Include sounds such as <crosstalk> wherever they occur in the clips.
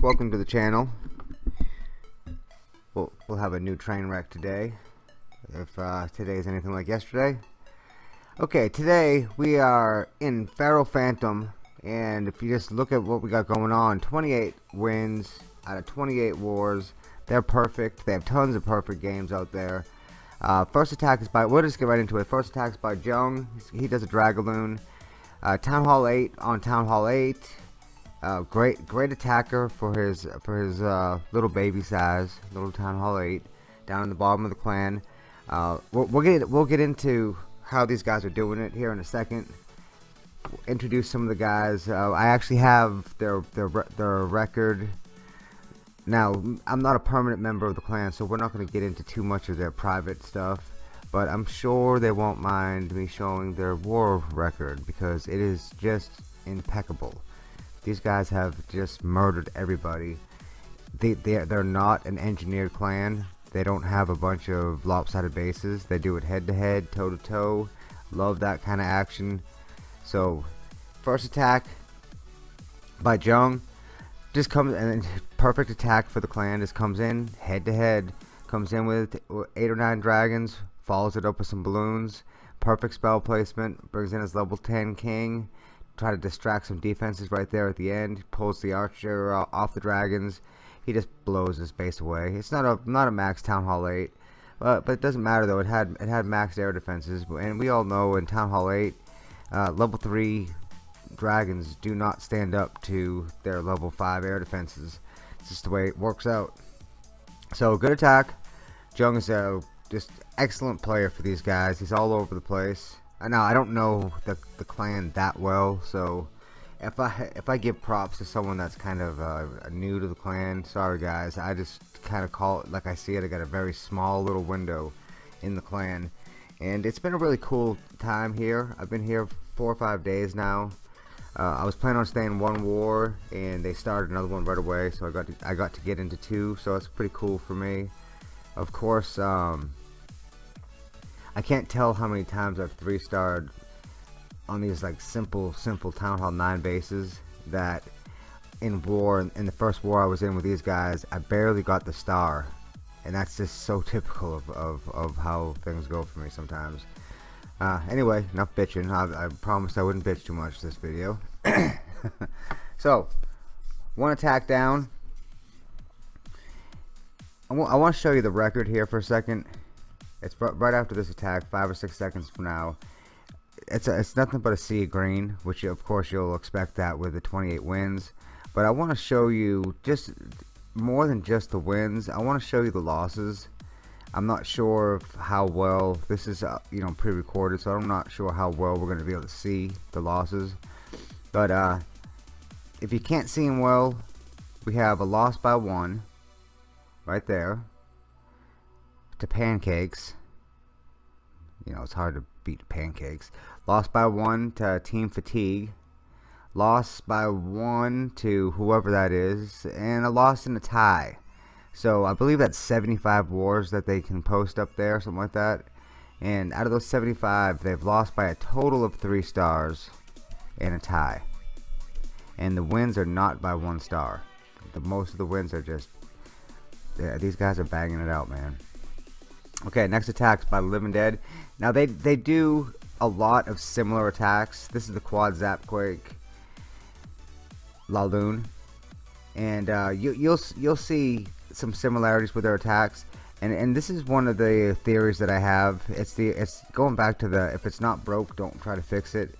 welcome to the channel. We'll, we'll have a new train wreck today, if uh, today is anything like yesterday. Okay, today we are in Pharaoh Phantom, and if you just look at what we got going on, 28 wins out of 28 wars. They're perfect. They have tons of perfect games out there. Uh, first attack is by, we'll just get right into it. First attack is by Jung. He does a Dragaloon. Uh, Town Hall 8 on Town Hall 8. Uh, great, great attacker for his for his uh, little baby size, little Town Hall 8, down in the bottom of the clan. Uh, we'll, we'll get we'll get into how these guys are doing it here in a second. We'll introduce some of the guys. Uh, I actually have their their their record. Now, I'm not a permanent member of the clan, so we're not going to get into too much of their private stuff. But I'm sure they won't mind me showing their war record because it is just impeccable. These guys have just murdered everybody. They, they, they're not an engineered clan. They don't have a bunch of lopsided bases. They do it head to head, toe to toe. Love that kind of action. So, first attack by Jung. Just comes and perfect attack for the clan. Just comes in head to head. Comes in with eight or nine dragons. Follows it up with some balloons. Perfect spell placement. Brings in his level 10 king try to distract some defenses right there at the end. Pulls the archer off the dragons. He just blows his base away. It's not a not a max Town Hall 8, but it doesn't matter though. It had it had max air defenses, and we all know in Town Hall 8, uh, level 3 dragons do not stand up to their level 5 air defenses. It's just the way it works out. So good attack. Jung is a just excellent player for these guys. He's all over the place. Now I don't know the the clan that well, so if I if I give props to someone that's kind of uh, new to the clan, sorry guys, I just kind of call it like I see it. I got a very small little window in the clan, and it's been a really cool time here. I've been here four or five days now. Uh, I was planning on staying one war, and they started another one right away, so I got to, I got to get into two, so that's pretty cool for me. Of course, um, I can't tell how many times I've three starred on these like simple, simple Town Hall 9 bases that in war, in the first war I was in with these guys, I barely got the star. And that's just so typical of, of, of how things go for me sometimes. Uh, anyway, enough bitching. I, I promised I wouldn't bitch too much this video. <coughs> so, one attack down. I want to show you the record here for a second. It's right after this attack, five or six seconds from now. It's a, it's nothing but a sea of green, which of course you'll expect that with the 28 wins. But I want to show you just more than just the wins. I want to show you the losses. I'm not sure how well this is, uh, you know, pre-recorded, so I'm not sure how well we're going to be able to see the losses. But uh, if you can't see them well, we have a loss by one right there to pancakes. You know, it's hard to beat pancakes. Lost by one to Team Fatigue. Lost by one to whoever that is. And a loss in a tie. So I believe that's 75 wars that they can post up there, something like that. And out of those 75, they've lost by a total of three stars and a tie. And the wins are not by one star. The most of the wins are just yeah, these guys are banging it out, man. Okay, next attacks by Living Dead. Now they they do a lot of similar attacks. This is the Quad Zapquake Laloon, and uh, you, you'll you'll see some similarities with their attacks. And and this is one of the theories that I have. It's the it's going back to the if it's not broke, don't try to fix it.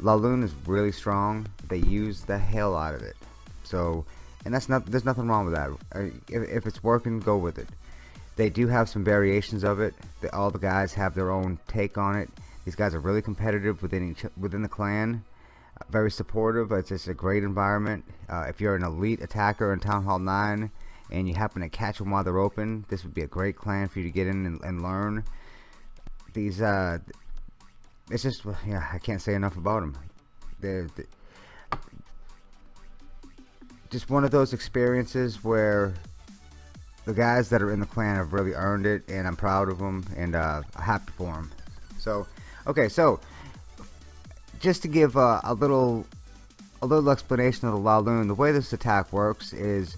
Laloon is really strong. They use the hell out of it. So, and that's not there's nothing wrong with that. Uh, if, if it's working, go with it. They do have some variations of it. All the guys have their own take on it. These guys are really competitive within each within the clan. Uh, very supportive. It's just a great environment. Uh, if you're an elite attacker in Town Hall 9 and you happen to catch them while they're open, this would be a great clan for you to get in and, and learn. These, uh, it's just, yeah, I can't say enough about them. They're, they're just one of those experiences where the guys that are in the clan have really earned it, and I'm proud of them and uh, happy for them. So, okay, so just to give uh, a little a little explanation of the Laloon. The way this attack works is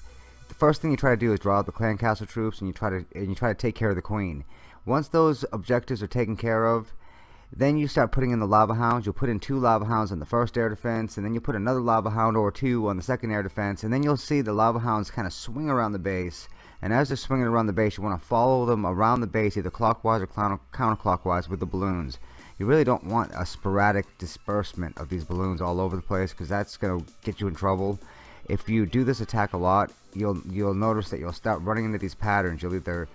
the first thing you try to do is draw out the clan castle troops and you try to and you try to take care of the queen. Once those objectives are taken care of, then you start putting in the lava hounds. You'll put in two lava hounds on the first air defense, and then you put another lava hound or two on the second air defense, and then you'll see the lava hounds kind of swing around the base. And as they're swinging around the base, you want to follow them around the base, either clockwise or counterclockwise with the balloons. You really don't want a sporadic disbursement of these balloons all over the place because that's going to get you in trouble. If you do this attack a lot, you'll you'll notice that you'll start running into these patterns. You'll either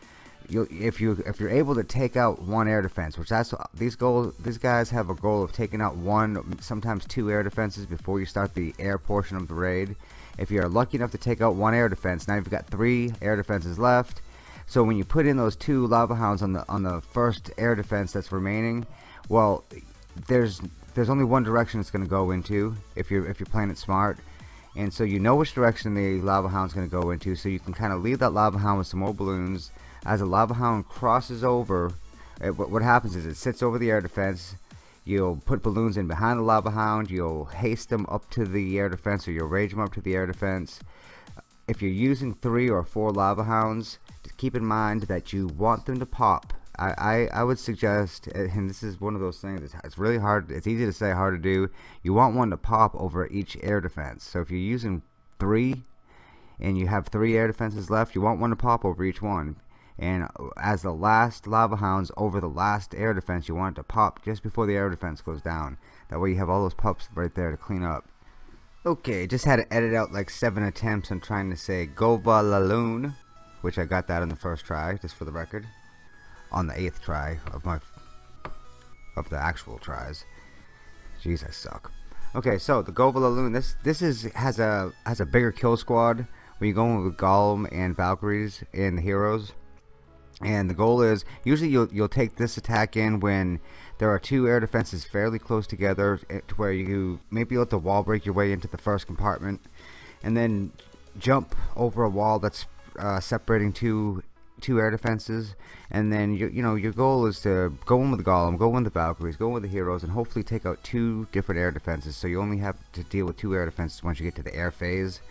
you if you if you're able to take out one air defense, which that's these goals these guys have a goal of taking out one sometimes two air defenses before you start the air portion of the raid. If you're lucky enough to take out one air defense, now you've got three air defenses left. So when you put in those two lava hounds on the on the first air defense that's remaining, well, there's there's only one direction it's going to go into if you're if you're playing it smart, and so you know which direction the lava hound's going to go into, so you can kind of leave that lava hound with some more balloons. As a lava hound crosses over, it, what happens is it sits over the air defense. You'll put balloons in behind the lava hound. You'll haste them up to the air defense, or you'll rage them up to the air defense. If you're using three or four lava hounds, keep in mind that you want them to pop I, I, I would suggest, and this is one of those things, it's, it's really hard, it's easy to say, hard to do. You want one to pop over each air defense. So if you're using three, and you have three air defenses left, you want one to pop over each one. And as the last lava hounds over the last air defense, you want it to pop just before the air defense goes down. That way you have all those pups right there to clean up. Okay, just had to edit out like seven attempts on trying to say Gova Laloon, which I got that on the first try, just for the record on the eighth try of my of the actual tries. Jeez, I suck. Okay, so the Gova Laloon, this this is has a has a bigger kill squad when you go with Golem and Valkyries and the heroes. And the goal is usually you'll you'll take this attack in when there are two air defenses fairly close together eh, to where you maybe let the wall break your way into the first compartment, and then jump over a wall that's uh, separating two two air defenses, and then you you know your goal is to go in with the Golem, go in with the Valkyries, go in with the heroes, and hopefully take out two different air defenses. So you only have to deal with two air defenses once you get to the air phase.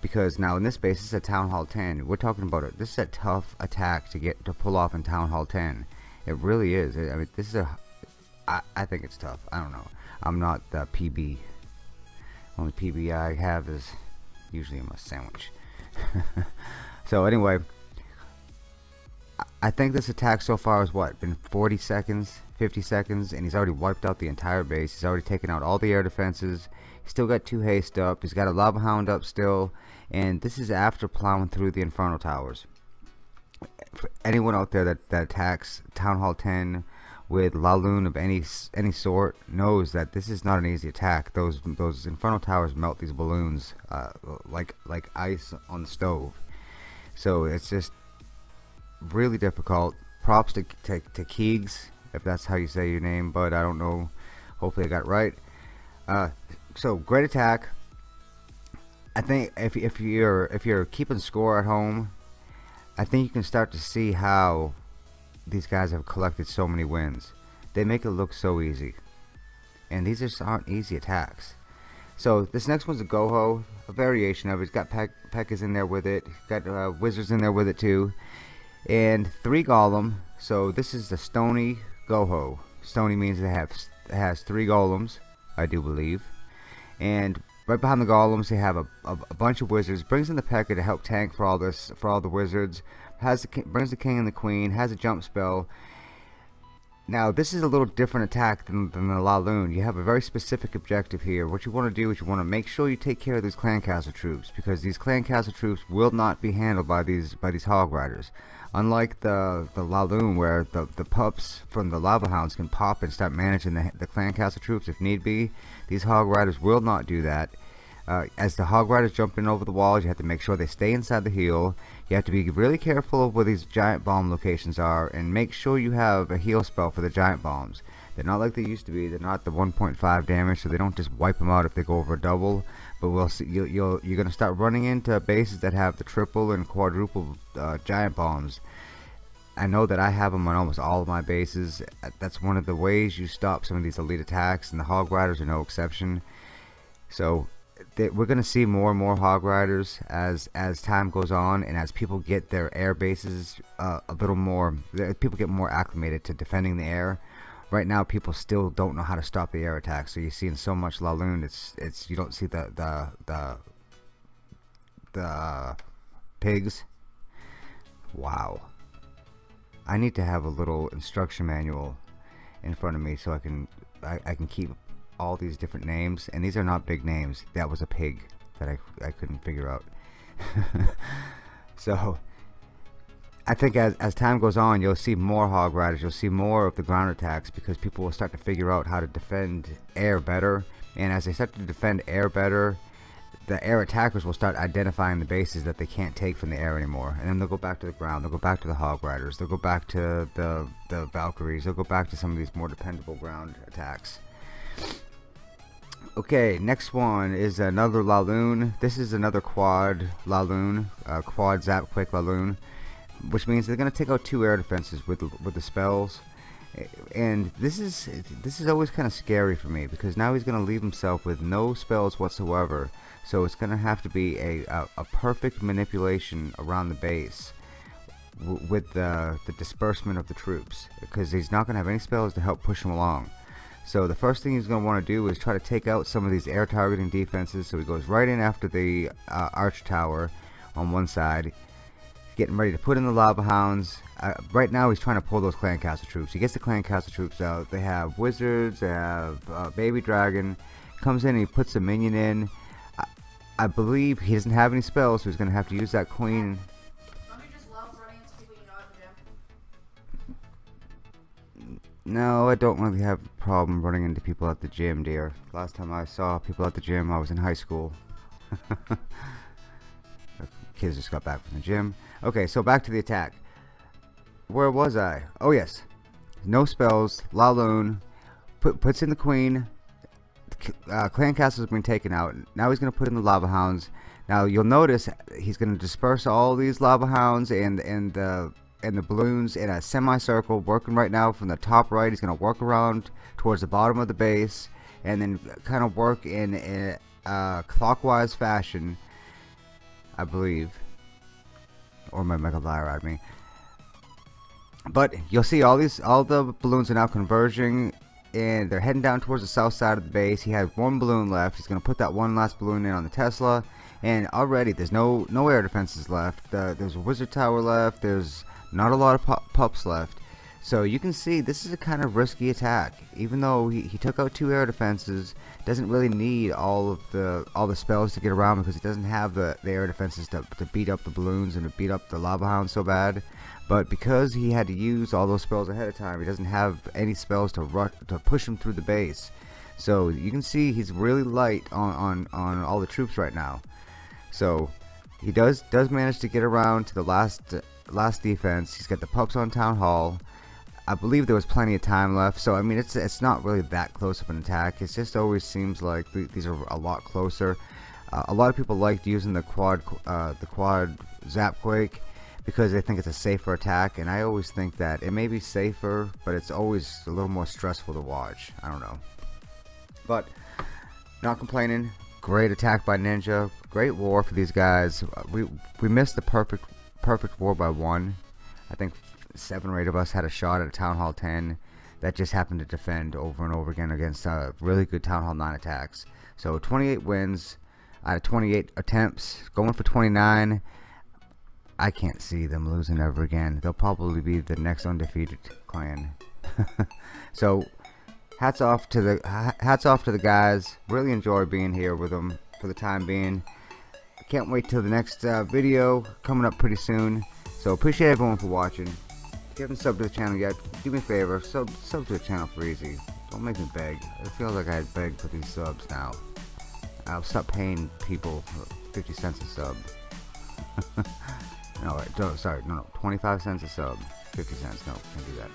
Because now in this base, it's a Town Hall 10. We're talking about it. This is a tough attack to get to pull off in Town Hall 10. It really is. I mean, this is a. I, I think it's tough. I don't know. I'm not the PB. Only PB I have is usually in my sandwich. <laughs> so anyway, I think this attack so far has what been 40 seconds 50 seconds and he's already wiped out the entire base. He's already taken out all the air defenses. He's still got two haste up. He's got a lava hound up still. And this is after plowing through the inferno towers. For anyone out there that, that attacks town hall 10 with Laloon of any any sort knows that this is not an easy attack. Those those inferno towers melt these balloons uh, like like ice on the stove. So it's just really difficult. Props to, to, to Keegs, if that's how you say your name, but I don't know. Hopefully I got right. Uh, so great attack. I think if if you're if you're keeping score at home, I think you can start to see how these guys have collected so many wins. They make it look so easy, and these just aren't easy attacks. So this next one's a Goho, a variation of it. It's got Peck, in there with it. Got uh, Wizards in there with it too and three golem so this is the stony goho stony means it has, has three golems I do believe and right behind the golems they have a, a, a bunch of wizards brings in the P.E.K.K.A to help tank for all this for all the wizards has the, brings the king and the queen has a jump spell now this is a little different attack than, than the Laloon. You have a very specific objective here. What you want to do is you want to make sure you take care of these clan castle troops because these clan castle troops will not be handled by these by these hog riders. Unlike the the Laloon where the the pups from the lava hounds can pop and start managing the, the clan castle troops if need be, these hog riders will not do that. Uh, as the hog riders jump in over the walls, you have to make sure they stay inside the heal. You have to be really careful of where these giant bomb locations are, and make sure you have a heal spell for the giant bombs. They're not like they used to be. They're not the 1.5 damage, so they don't just wipe them out if they go over a double. But we'll see. You'll, you'll you're gonna start running into bases that have the triple and quadruple uh, giant bombs. I know that I have them on almost all of my bases. That's one of the ways you stop some of these elite attacks, and the Hog Riders are no exception. So that we're going to see more and more hog riders as as time goes on and as people get their air bases uh, a little more people get more acclimated to defending the air right now people still don't know how to stop the air attack so you're seeing so much Laloon it's it's you don't see the the the the uh, pigs. Wow. I need to have a little instruction manual in front of me so I can I, I can keep all these different names. And these are not big names. That was a pig that I, I couldn't figure out. <laughs> So I think as, as time goes on you'll see more hog riders you'll see more of the ground attacks because people will start to figure out how to defend air better. And as they start to defend air better the air attackers will start identifying the bases that they can't take from the air anymore. And then they'll go back to the ground they'll go back to the hog riders they'll go back to the the valkyries they'll go back to some of these more dependable ground attacks. Okay, next one is another Laloon. This is another quad Laloon, uh, quad Quick Laloon, which means they're going to take out two air defenses with with the spells. And this is this is always kind of scary for me because now he's going to leave himself with no spells whatsoever. So it's going to have to be a, a, a perfect manipulation around the base with the, the disbursement of the troops because he's not going to have any spells to help push him along. So the first thing he's going to want to do is try to take out some of these air targeting defenses. So he goes right in after the uh, arch tower on one side, getting ready to put in the lava hounds. Uh, right now he's trying to pull those clan castle troops. He gets the clan castle troops out. They have wizards, they have uh, baby dragon. Comes in and he puts a minion in. I, I believe he doesn't have any spells, so he's going to have to use that queen No, I don't really have a problem running into people at the gym, dear. Last time I saw people at the gym, I was in high school. <laughs> Kids just got back from the gym. Okay, so back to the attack. Where was I? Oh, yes. No spells. Laloon put, puts in the queen. Uh, Clan Castle has been taken out. Now he's going to put in the Lava Hounds. Now you'll notice he's going to disperse all these Lava Hounds and, and the and the balloons in a semicircle working right now from the top right he's going to work around towards the bottom of the base and then kind of work in a clockwise fashion I believe. Or my Mega Liar at me but you'll see all these all the balloons are now converging and they're heading down towards the south side of the base. He has one balloon left. He's gonna put that one last balloon in on the Tesla. And already there's no no air defenses left. Uh, there's a wizard tower left. There's not a lot of pu pups left. So you can see this is a kind of risky attack. Even though he, he took out two air defenses, doesn't really need all of the all the spells to get around because he doesn't have the, the air defenses to, to beat up the balloons and to beat up the lava hound so bad. But because he had to use all those spells ahead of time, he doesn't have any spells to rush, to push him through the base. So you can see he's really light on, on, on all the troops right now. So he does does manage to get around to the last last defense. He's got the pups on Town Hall. I believe there was plenty of time left, so I mean it's it's not really that close of an attack. It just always seems like th these are a lot closer. Uh, a lot of people liked using the quad uh, the quad Zapquake because they think it's a safer attack, and I always think that it may be safer, but it's always a little more stressful to watch. I don't know, but not complaining. Great attack by Ninja. Great war for these guys. We we missed the perfect perfect war by one. I think seven or eight of us had a shot at a Town Hall 10 that just happened to defend over and over again against uh, really good Town Hall 9 attacks. So 28 wins out of 28 attempts, going for 29. I can't see them losing ever again. They'll probably be the next undefeated clan. <laughs> so hats off to the hats off to the guys. Really enjoy being here with them for the time being can't wait till the next uh, video coming up pretty soon. So appreciate everyone for watching. You haven't subbed to the channel yet, do me a favor, sub, sub to the channel for easy. Don't make me beg. It feels like I beg for these subs now. I'll stop paying people 50 cents a sub. <laughs> no, don't, sorry, no, no, 25 cents a sub. 50 cents, no, can't do that.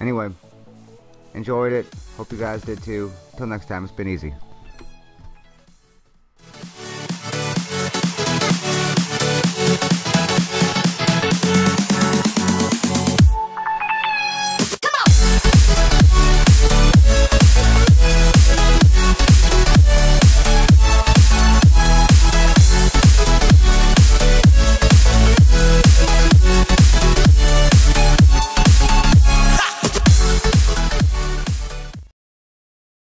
Anyway, enjoyed it. Hope you guys did too. Till next time, it's been easy.